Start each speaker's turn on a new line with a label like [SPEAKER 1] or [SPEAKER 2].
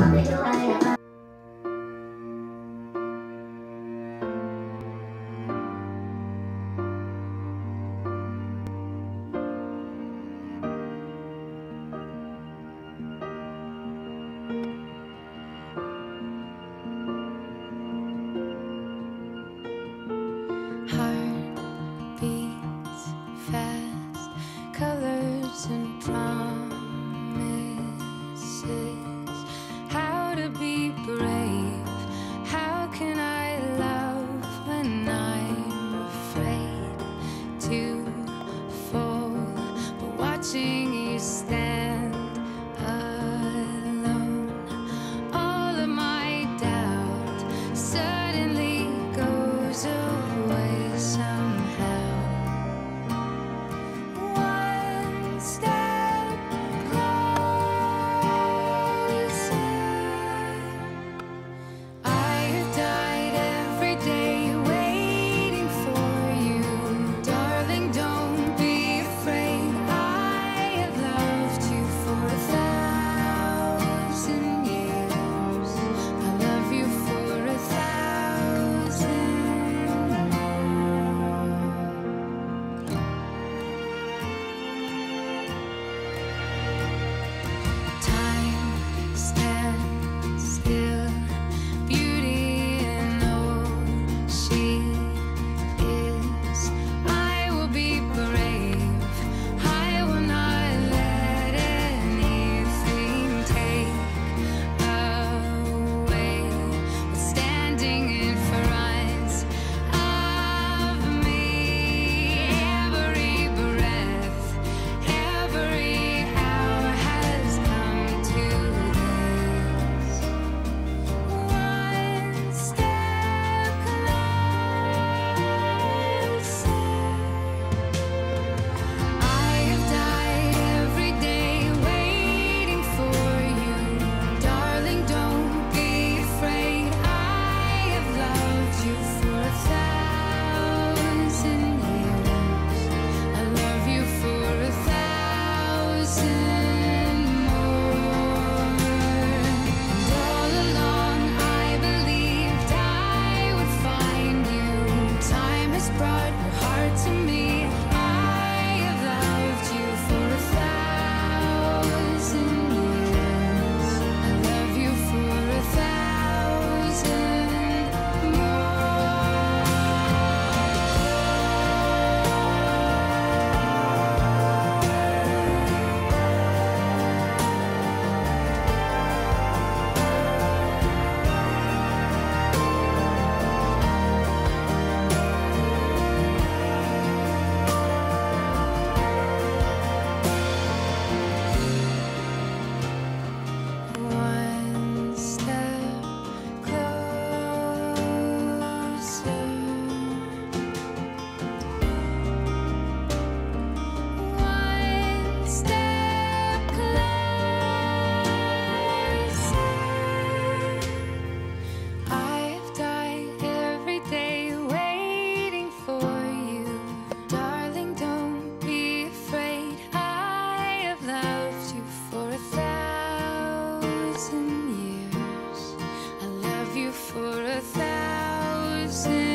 [SPEAKER 1] Heart see